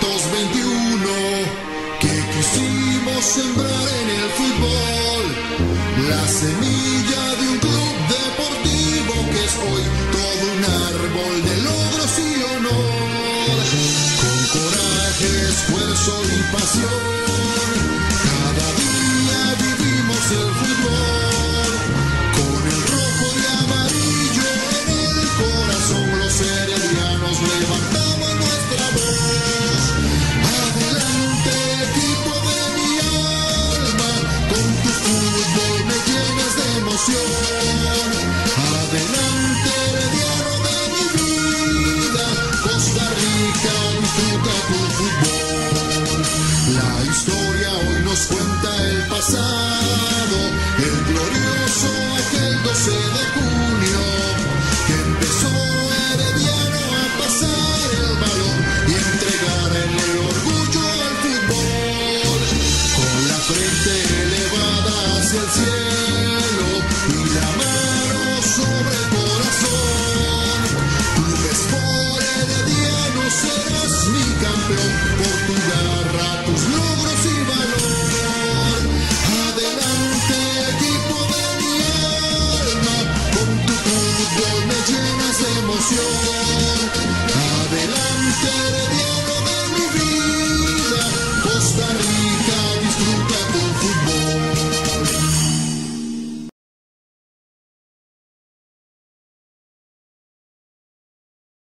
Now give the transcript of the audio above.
1921 que quisimos sembrar en el fútbol la semilla de un club deportivo que es hoy todo un árbol de logros y honor con coraje, esfuerzo y pasión. Fútbol me llenas de emoción. Adelante, herediano de mi vida, Costa Rica disfruta tu fútbol. La historia hoy nos cuenta hacia el cielo y la mano sobre el corazón. Tu mejor herediano serás mi campeón por tu garra, tus logros y valor. Adelante, equipo de mi alma, con tu fútbol me llenas de emoción. Adelante, herediano.